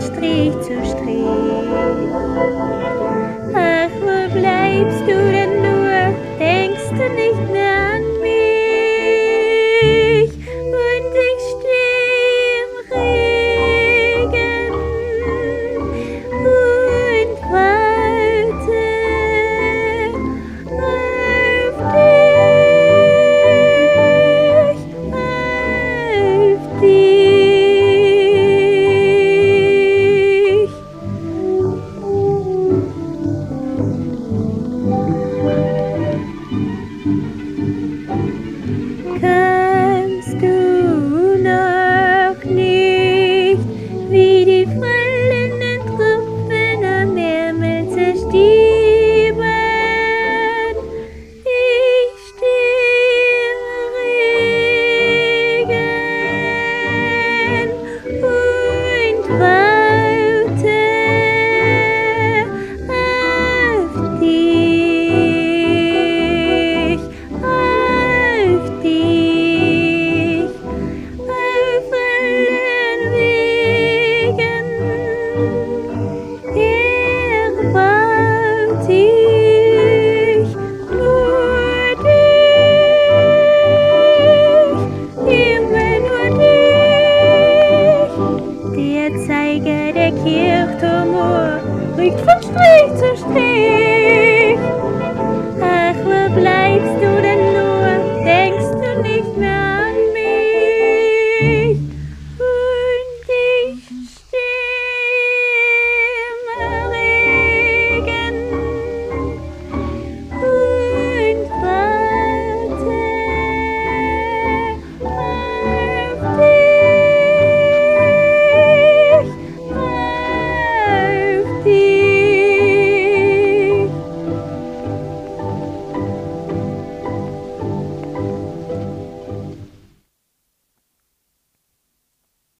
Strich zu strich. Ach, wo bleibst du denn? could. Wat zei gerek hier te von Ik zu te.